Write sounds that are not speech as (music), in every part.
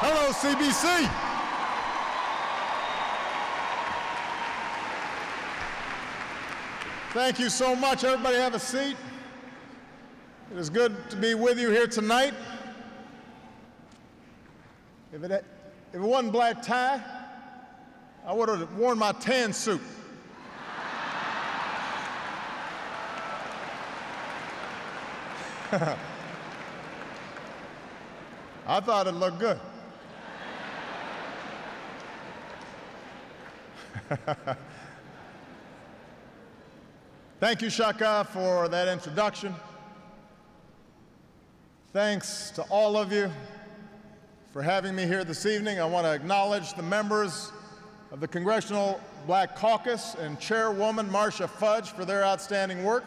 Hello, CBC. Thank you so much. Everybody have a seat. It is good to be with you here tonight. If it, if it wasn't black tie, I would have worn my tan suit. (laughs) I thought it looked good. (laughs) Thank you, Chaka, for that introduction. Thanks to all of you for having me here this evening. I want to acknowledge the members of the Congressional Black Caucus and Chairwoman Marcia Fudge for their outstanding work.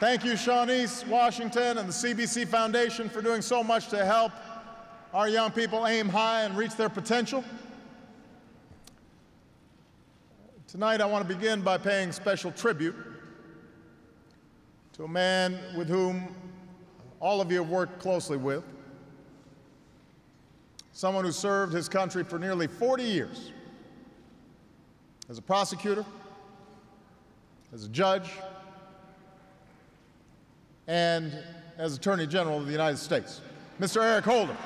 Thank you, Shuanise Washington and the CBC Foundation for doing so much to help our young people aim high and reach their potential. Tonight, I want to begin by paying special tribute to a man with whom all of you have worked closely with, someone who served his country for nearly 40 years as a prosecutor, as a judge, and as Attorney General of the United States, Mr. Eric Holder.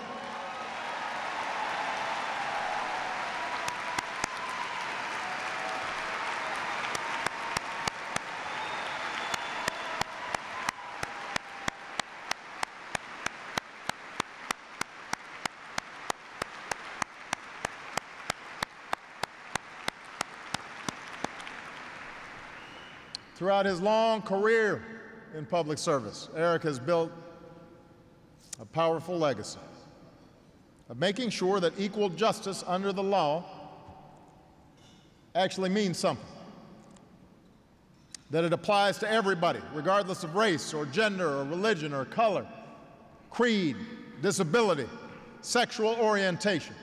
Throughout his long career in public service, Eric has built a powerful legacy of making sure that equal justice under the law actually means something, that it applies to everybody, regardless of race or gender or religion or color, creed, disability, sexual orientation.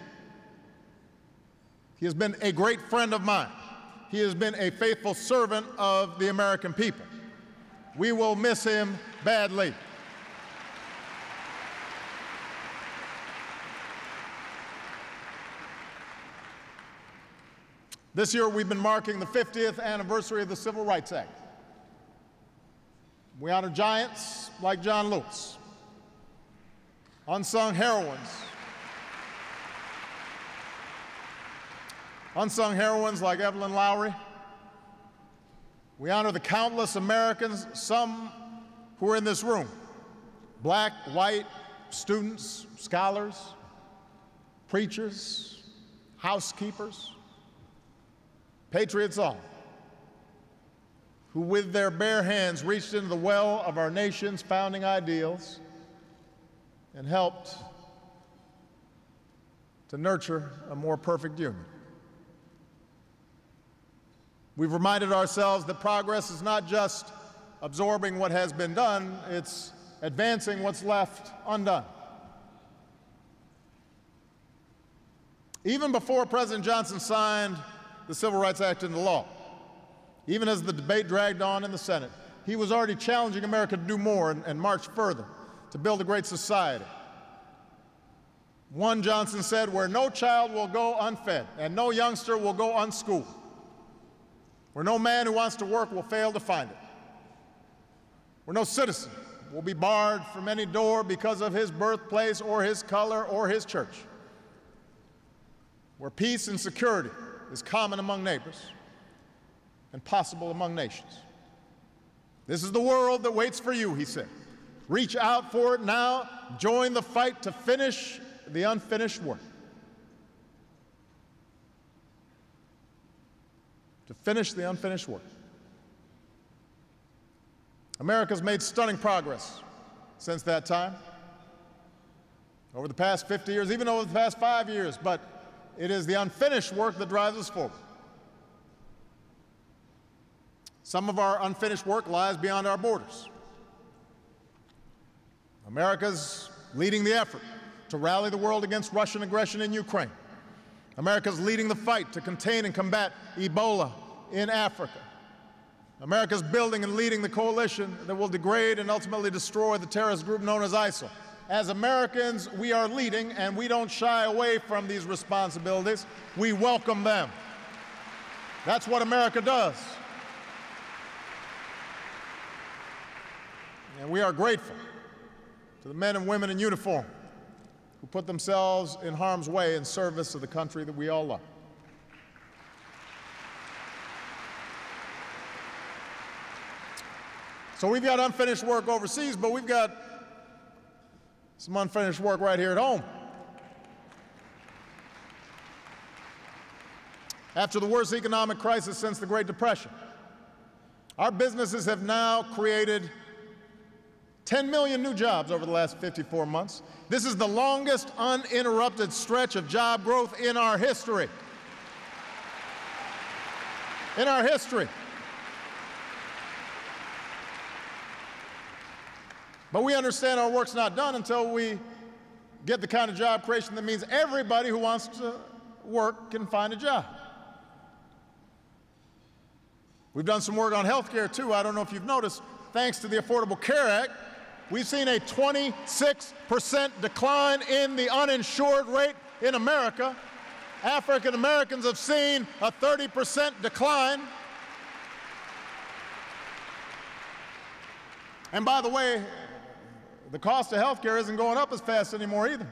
He has been a great friend of mine. He has been a faithful servant of the American people. We will miss him badly. This year, we've been marking the 50th anniversary of the Civil Rights Act. We honor giants like John Lewis, unsung heroines unsung heroines like Evelyn Lowery. We honor the countless Americans, some who are in this room black, white, students, scholars, preachers, housekeepers, patriots all, who with their bare hands reached into the well of our nation's founding ideals and helped to nurture a more perfect union. We've reminded ourselves that progress is not just absorbing what has been done, it's advancing what's left undone. Even before President Johnson signed the Civil Rights Act into law, even as the debate dragged on in the Senate, he was already challenging America to do more and, and march further to build a great society. One Johnson said, where no child will go unfed and no youngster will go unschooled where no man who wants to work will fail to find it, where no citizen will be barred from any door because of his birthplace or his color or his church, where peace and security is common among neighbors and possible among nations. This is the world that waits for you, he said. Reach out for it now. Join the fight to finish the unfinished work. To finish the unfinished work. America's made stunning progress since that time, over the past 50 years, even over the past five years, but it is the unfinished work that drives us forward. Some of our unfinished work lies beyond our borders. America's leading the effort to rally the world against Russian aggression in Ukraine. America's leading the fight to contain and combat Ebola in Africa. America is building and leading the coalition that will degrade and ultimately destroy the terrorist group known as ISIL. As Americans, we are leading and we don't shy away from these responsibilities. We welcome them. That's what America does. And we are grateful to the men and women in uniform who put themselves in harm's way in service of the country that we all love. So we've got unfinished work overseas, but we've got some unfinished work right here at home. After the worst economic crisis since the Great Depression, our businesses have now created 10 million new jobs over the last 54 months. This is the longest uninterrupted stretch of job growth in our history. In our history. But we understand our work's not done until we get the kind of job creation that means everybody who wants to work can find a job. We've done some work on health care too. I don't know if you've noticed, thanks to the Affordable Care Act, we've seen a 26% decline in the uninsured rate in America. African Americans have seen a 30% decline. And by the way, the cost of health care isn't going up as fast anymore either.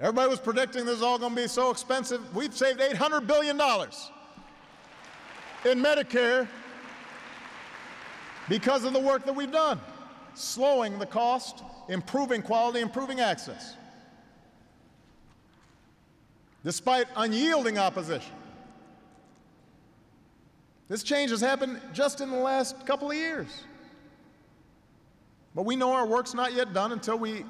Everybody was predicting this is all going to be so expensive. We've saved $800 billion in Medicare because of the work that we've done, slowing the cost, improving quality, improving access. Despite unyielding opposition. This change has happened just in the last couple of years. But we know our work's not yet done until we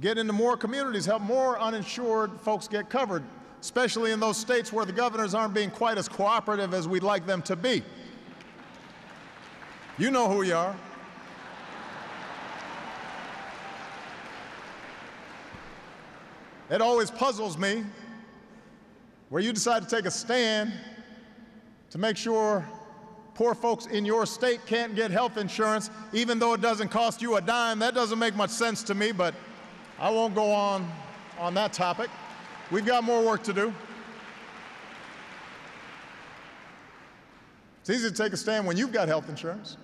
get into more communities, help more uninsured folks get covered, especially in those states where the governors aren't being quite as cooperative as we'd like them to be. You know who you are. It always puzzles me where you decide to take a stand to make sure Poor folks in your state can't get health insurance, even though it doesn't cost you a dime. That doesn't make much sense to me, but I won't go on on that topic. We've got more work to do. It's easy to take a stand when you've got health insurance.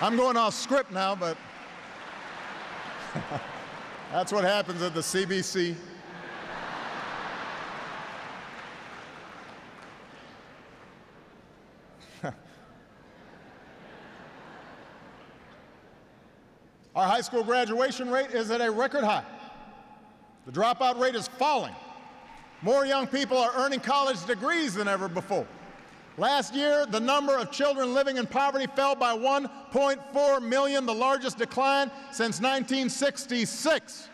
I'm going off script now, but (laughs) That's what happens at the CBC. (laughs) Our high school graduation rate is at a record high. The dropout rate is falling. More young people are earning college degrees than ever before. Last year, the number of children living in poverty fell by 1.4 million, the largest decline since 1966.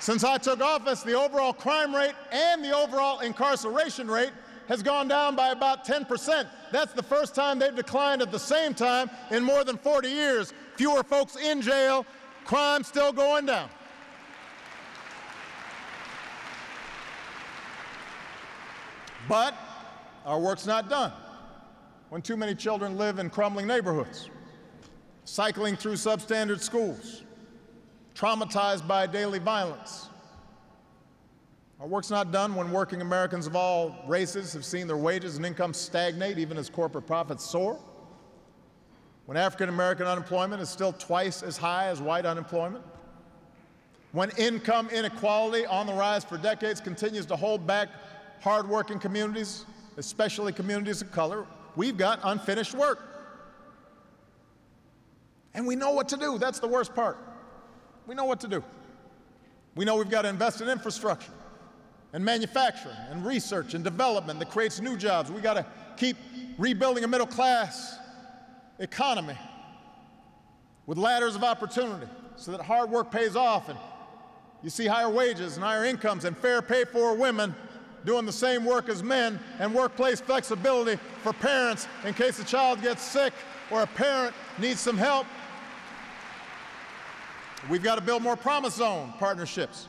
Since I took office, the overall crime rate and the overall incarceration rate has gone down by about 10%. That's the first time they've declined at the same time in more than 40 years. Fewer folks in jail, crime still going down. But our work's not done when too many children live in crumbling neighborhoods, cycling through substandard schools, traumatized by daily violence. Our work's not done when working Americans of all races have seen their wages and incomes stagnate even as corporate profits soar. When African American unemployment is still twice as high as white unemployment. When income inequality on the rise for decades continues to hold back hardworking communities, especially communities of color, we've got unfinished work. And we know what to do. That's the worst part. We know what to do. We know we've got to invest in infrastructure and manufacturing and research and development that creates new jobs. We've got to keep rebuilding a middle class economy with ladders of opportunity so that hard work pays off and you see higher wages and higher incomes and fair pay for women doing the same work as men, and workplace flexibility for parents in case a child gets sick or a parent needs some help, we've got to build more promise zone partnerships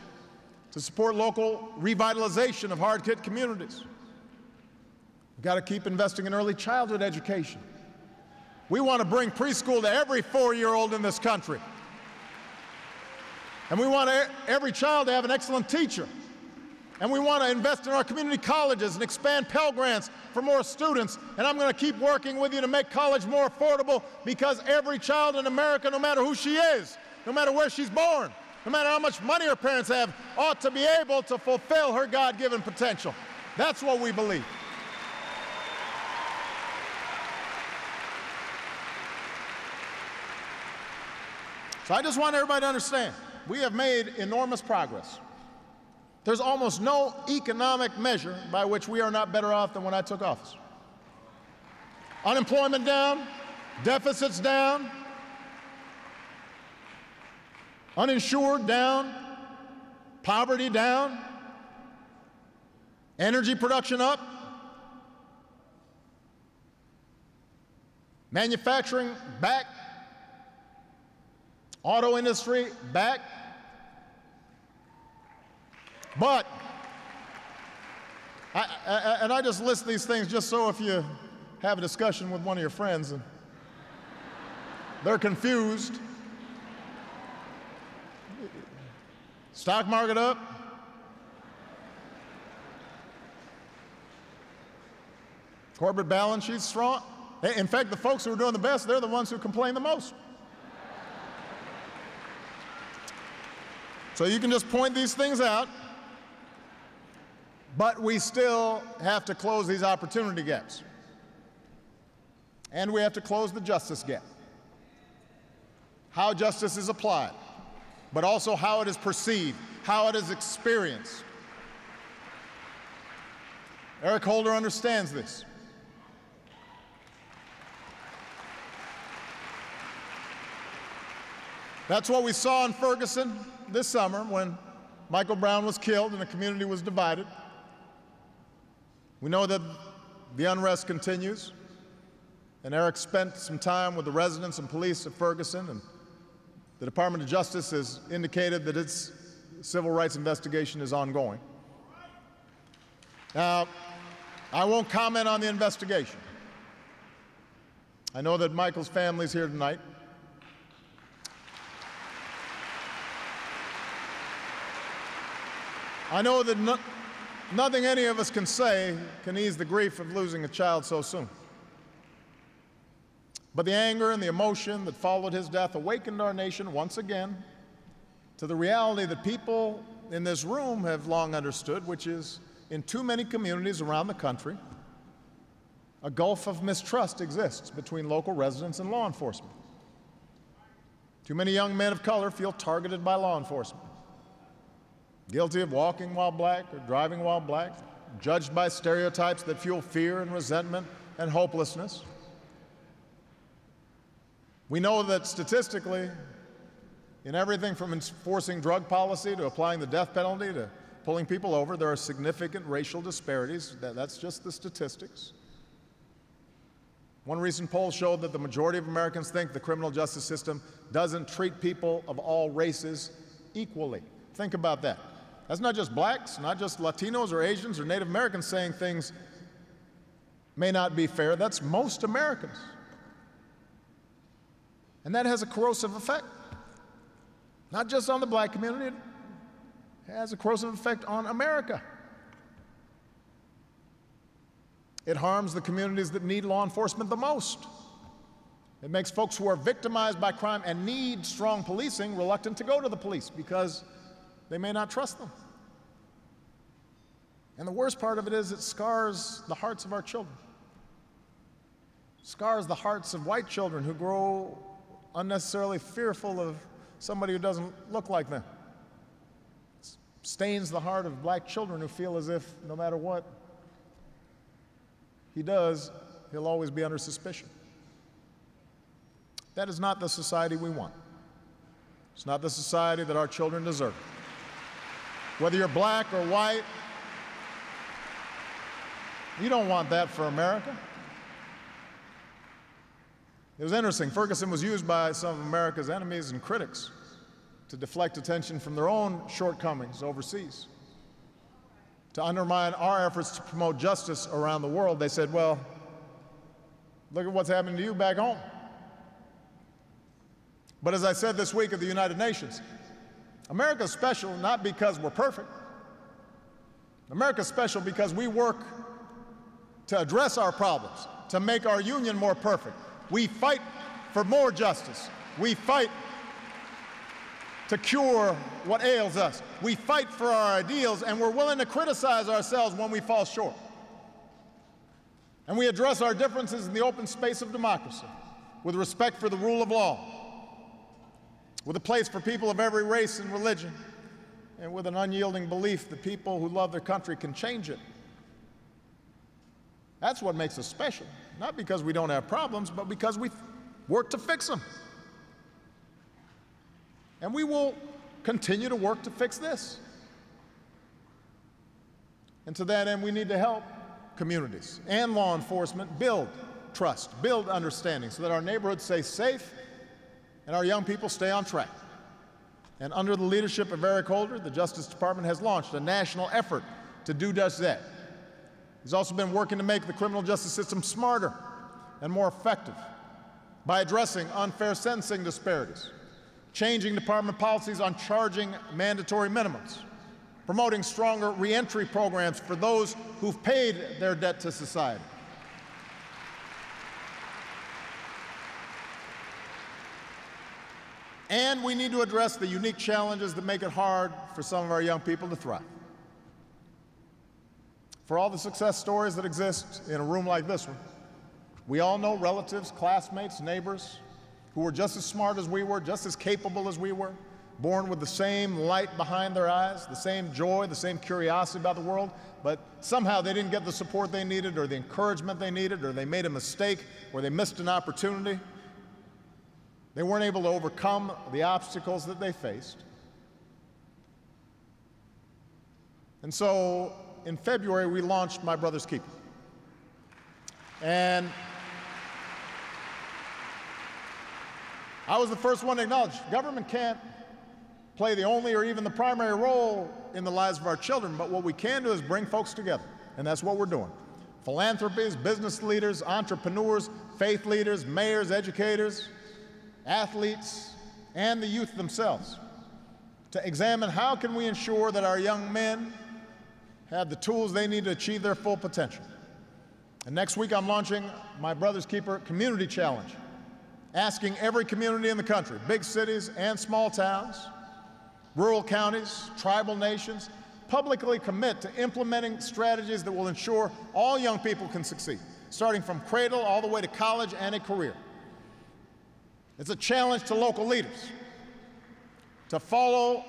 to support local revitalization of hard hit communities. We've got to keep investing in early childhood education. We want to bring preschool to every four year old in this country. And we want every child to have an excellent teacher. And we want to invest in our community colleges and expand Pell Grants for more students. And I'm going to keep working with you to make college more affordable because every child in America, no matter who she is, no matter where she's born, no matter how much money her parents have, ought to be able to fulfill her God given potential. That's what we believe. So I just want everybody to understand we have made enormous progress. There's almost no economic measure by which we are not better off than when I took office. Unemployment down, deficits down, uninsured down, poverty down, energy production up, manufacturing back, auto industry back, but, I, I, and I just list these things just so if you have a discussion with one of your friends and they're confused. Stock market up. Corporate balance sheets strong. In fact, the folks who are doing the best, they're the ones who complain the most. So you can just point these things out but we still have to close these opportunity gaps. And we have to close the justice gap. How justice is applied, but also how it is perceived, how it is experienced. Eric Holder understands this. That's what we saw in Ferguson this summer when Michael Brown was killed and the community was divided. We know that the unrest continues, and Eric spent some time with the residents and police of Ferguson, and the Department of Justice has indicated that its civil rights investigation is ongoing. Now, I won't comment on the investigation. I know that Michael's family is here tonight. I know that Nothing any of us can say can ease the grief of losing a child so soon. But the anger and the emotion that followed his death awakened our nation once again to the reality that people in this room have long understood, which is in too many communities around the country, a gulf of mistrust exists between local residents and law enforcement. Too many young men of color feel targeted by law enforcement guilty of walking while black or driving while black, judged by stereotypes that fuel fear and resentment and hopelessness. We know that statistically, in everything from enforcing drug policy to applying the death penalty to pulling people over, there are significant racial disparities. That's just the statistics. One recent poll showed that the majority of Americans think the criminal justice system doesn't treat people of all races equally. Think about that. That's not just blacks, not just Latinos or Asians or Native Americans saying things may not be fair. That's most Americans. And that has a corrosive effect, not just on the black community, it has a corrosive effect on America. It harms the communities that need law enforcement the most. It makes folks who are victimized by crime and need strong policing reluctant to go to the police because they may not trust them. And the worst part of it is it scars the hearts of our children. Scars the hearts of white children who grow unnecessarily fearful of somebody who doesn't look like them. Stains the heart of black children who feel as if no matter what he does, he'll always be under suspicion. That is not the society we want. It's not the society that our children deserve. Whether you're black or white, you don't want that for America. It was interesting. Ferguson was used by some of America's enemies and critics to deflect attention from their own shortcomings overseas. To undermine our efforts to promote justice around the world, they said, well, look at what's happening to you back home. But as I said this week at the United Nations, America's special not because we're perfect. America's special because we work to address our problems, to make our union more perfect. We fight for more justice. We fight to cure what ails us. We fight for our ideals, and we're willing to criticize ourselves when we fall short. And we address our differences in the open space of democracy with respect for the rule of law, with a place for people of every race and religion, and with an unyielding belief that people who love their country can change it. That's what makes us special, not because we don't have problems, but because we work to fix them. And we will continue to work to fix this. And to that end, we need to help communities and law enforcement build trust, build understanding so that our neighborhoods stay safe and our young people stay on track. And under the leadership of Eric Holder, the Justice Department has launched a national effort to do just that. He's also been working to make the criminal justice system smarter and more effective by addressing unfair sentencing disparities, changing department policies on charging mandatory minimums, promoting stronger reentry programs for those who've paid their debt to society. And we need to address the unique challenges that make it hard for some of our young people to thrive. For all the success stories that exist in a room like this one, we all know relatives, classmates, neighbors who were just as smart as we were, just as capable as we were, born with the same light behind their eyes, the same joy, the same curiosity about the world, but somehow they didn't get the support they needed or the encouragement they needed, or they made a mistake, or they missed an opportunity. They weren't able to overcome the obstacles that they faced. And so in February, we launched My Brother's Keeper. And I was the first one to acknowledge government can't play the only or even the primary role in the lives of our children, but what we can do is bring folks together, and that's what we're doing. Philanthropies, business leaders, entrepreneurs, faith leaders, mayors, educators, athletes, and the youth themselves to examine how can we ensure that our young men have the tools they need to achieve their full potential. And next week I'm launching my Brother's Keeper Community Challenge asking every community in the country, big cities and small towns, rural counties, tribal nations, publicly commit to implementing strategies that will ensure all young people can succeed, starting from cradle all the way to college and a career. It's a challenge to local leaders to follow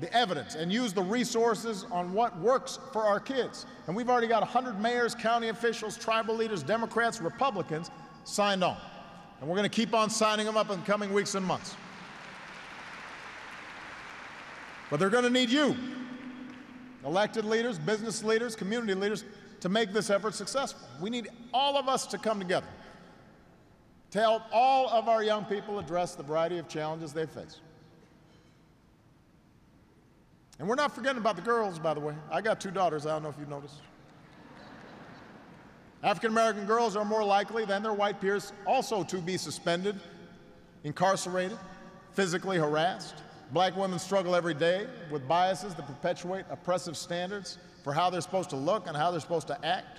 the evidence and use the resources on what works for our kids. And we've already got 100 mayors, county officials, tribal leaders, Democrats, Republicans signed on. And we're going to keep on signing them up in the coming weeks and months. But they're going to need you, elected leaders, business leaders, community leaders, to make this effort successful. We need all of us to come together to help all of our young people address the variety of challenges they face. And we're not forgetting about the girls, by the way. I got two daughters, I don't know if you've noticed. African American girls are more likely than their white peers also to be suspended, incarcerated, physically harassed. Black women struggle every day with biases that perpetuate oppressive standards for how they're supposed to look and how they're supposed to act.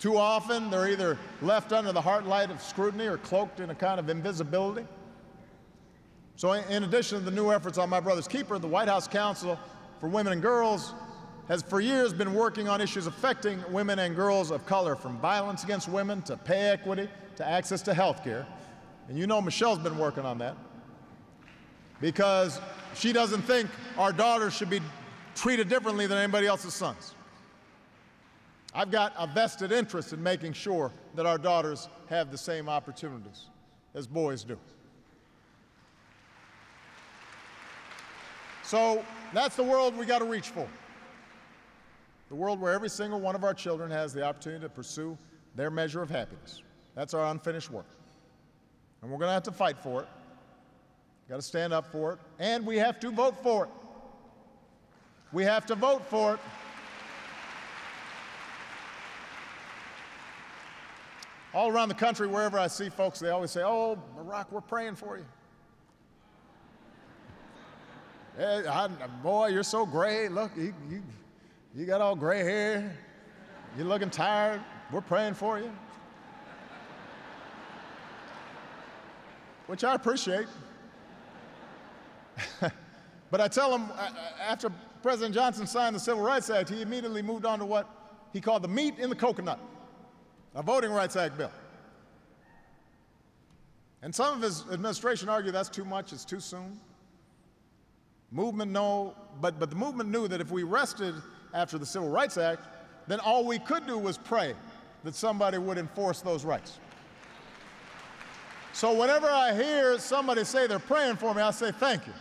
Too often, they're either left under the hard light of scrutiny or cloaked in a kind of invisibility. So, in addition to the new efforts on My Brother's Keeper, the White House Council for Women and Girls has for years been working on issues affecting women and girls of color, from violence against women to pay equity to access to health care. And you know Michelle's been working on that because she doesn't think our daughters should be treated differently than anybody else's sons. I've got a vested interest in making sure that our daughters have the same opportunities as boys do. So that's the world we got to reach for. The world where every single one of our children has the opportunity to pursue their measure of happiness. That's our unfinished work. And we're going to have to fight for it. Got to stand up for it. And we have to vote for it. We have to vote for it. All around the country, wherever I see folks, they always say, Oh, Barack, we're praying for you. Hey, I, boy, you're so gray. Look, you, you, you got all gray hair. You're looking tired. We're praying for you. Which I appreciate. (laughs) but I tell them, after President Johnson signed the Civil Rights Act, he immediately moved on to what he called the meat in the coconut, a Voting Rights Act bill. And some of his administration argue that's too much, it's too soon. Movement, no, but, but the movement knew that if we rested after the Civil Rights Act, then all we could do was pray that somebody would enforce those rights. So whenever I hear somebody say they're praying for me, I say, thank you.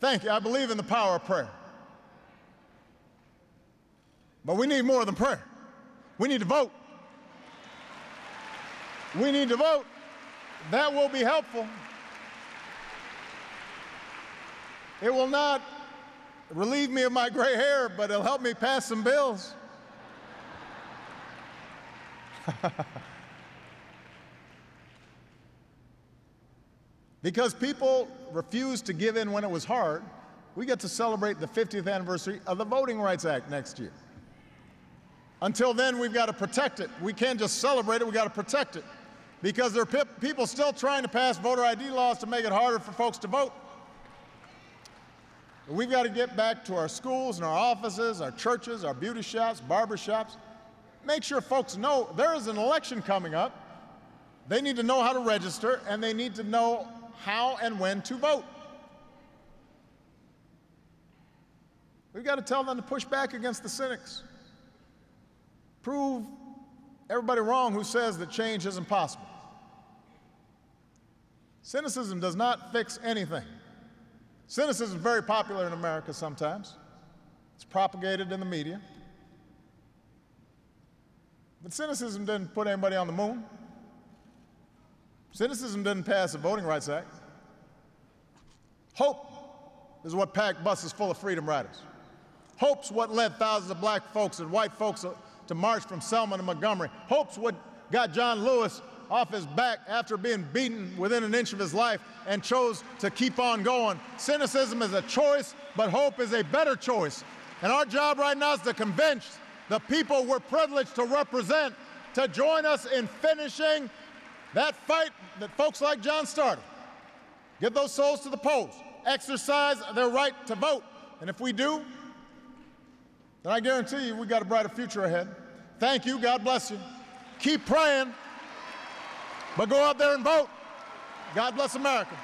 Thank you. I believe in the power of prayer. But we need more than prayer. We need to vote. We need to vote. That will be helpful. It will not relieve me of my gray hair, but it'll help me pass some bills. (laughs) because people refused to give in when it was hard, we get to celebrate the 50th anniversary of the Voting Rights Act next year. Until then, we've got to protect it. We can't just celebrate it, we've got to protect it. Because there are people still trying to pass voter ID laws to make it harder for folks to vote. We've got to get back to our schools and our offices, our churches, our beauty shops, barber shops. Make sure folks know there is an election coming up. They need to know how to register and they need to know how and when to vote. We've got to tell them to push back against the cynics. Prove everybody wrong who says that change isn't possible. Cynicism does not fix anything. Cynicism is very popular in America sometimes. It's propagated in the media. But cynicism didn't put anybody on the moon. Cynicism didn't pass the Voting Rights Act. Hope is what packed buses full of freedom riders. Hope's what led thousands of black folks and white folks to march from Selma to Montgomery. Hope's what got John Lewis off his back after being beaten within an inch of his life and chose to keep on going. Cynicism is a choice, but hope is a better choice. And our job right now is to convince the people we're privileged to represent to join us in finishing that fight that folks like John started. Get those souls to the polls, exercise their right to vote. And if we do, then I guarantee you we got a brighter future ahead. Thank you. God bless you. Keep praying. But go out there and vote. God bless America.